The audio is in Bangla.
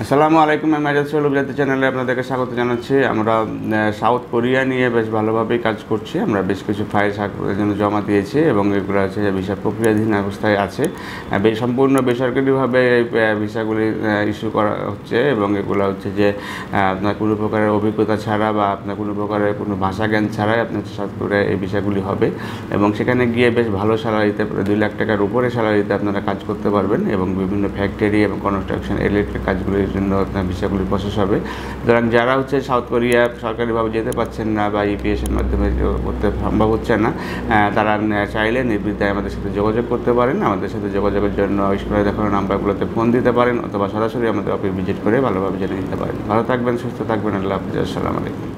আসসালামু আলাইকুম আমি আজাদ সোহেল জাতি চ্যানেলে আপনাদেরকে স্বাগত জানাচ্ছি। আমরা সাউথ কোরিয়া নিয়ে বেশ ভালোভাবেই কাজ করছি। আমরা বেশ কিছু ফাইল সাগরের জন্য জমা দিয়েছি এবং এগুলো হচ্ছে ভিসা প্রক্রিয়াধীন অবস্থায় আছে। সম্পূর্ণ বেসরকারিভাবে এই ভিসাগুলি ইস্যু করা হচ্ছে এবং এগুলো হচ্ছে যে আপনার কোনো প্রকারের অভিজ্ঞতা ছাড়া বা আপনার কোনো প্রকারের কোনো ভাষা জ্ঞান ছাড়াই আপনার সাউথ কোরিয়ায় এই ভিসাগুলি হবে এবং সেখানে গিয়ে বেশ ভালো স্যালারিতে দুই লাখ টাকার উপরে স্যালারিতে আপনারা কাজ করতে পারবেন এবং বিভিন্ন ফ্যাক্টরি এবং কনস্ট্রাকশন রিলেটেড কাজগুলির জন্য আপনার ভিসাগুলি প্রসেস হবে। সুতরাং যারা হচ্ছে সাউথ কোরিয়া সরকারিভাবে যেতে পারছেন না বা ইপিএসের মাধ্যমে করতে সম্ভব হচ্ছে না তারা চাইলে নির্বিধায় আমাদের সাথে যোগাযোগ করতে পারেন। আমাদের সাথে যোগাযোগের জন্য স্ক্রিনে দেখানো নাম্বারগুলোতে ফোন দিতে পারেন অথবা সরাসরি আমাদের অফিস ভিজিট করে ভালোভাবে জেনে নিতে পারেন। ভালো থাকবেন, সুস্থ থাকবেন। আল্লাহ হাফিজ। আসসালামু আলাইকুম।